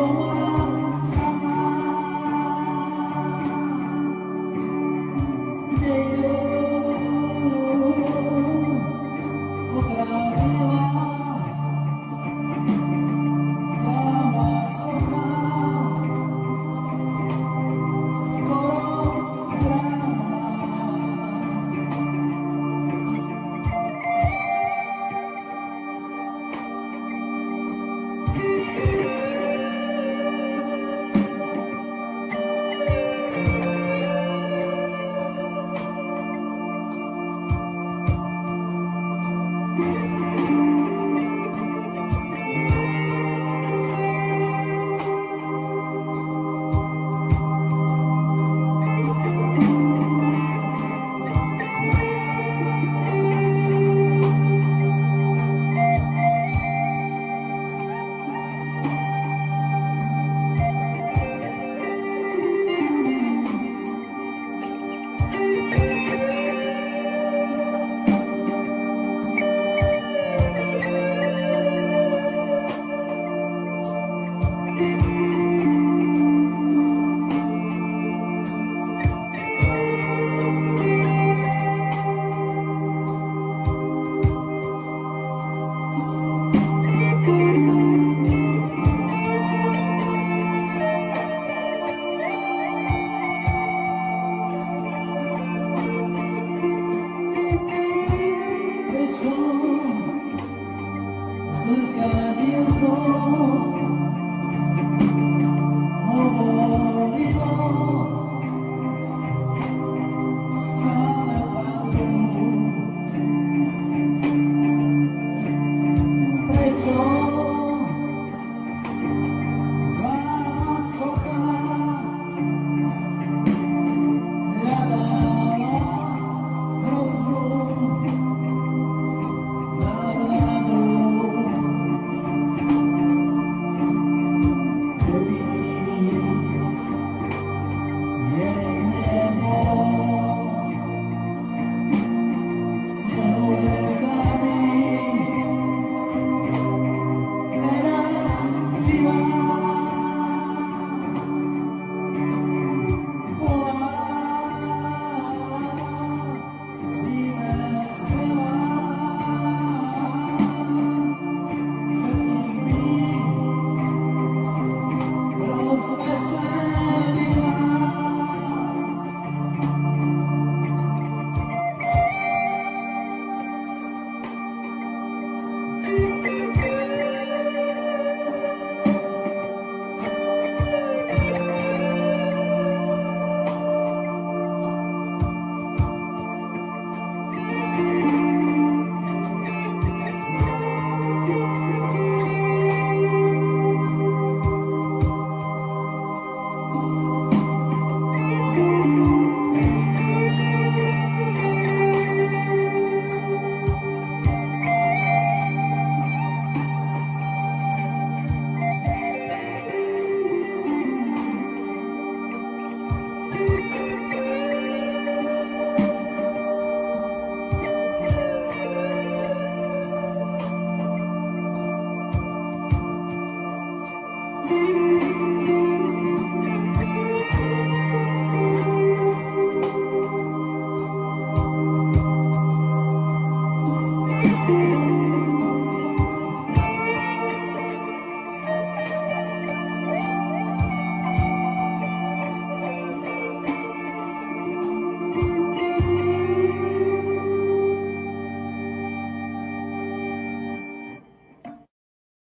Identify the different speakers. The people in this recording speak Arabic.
Speaker 1: Oh. Berkah dirimu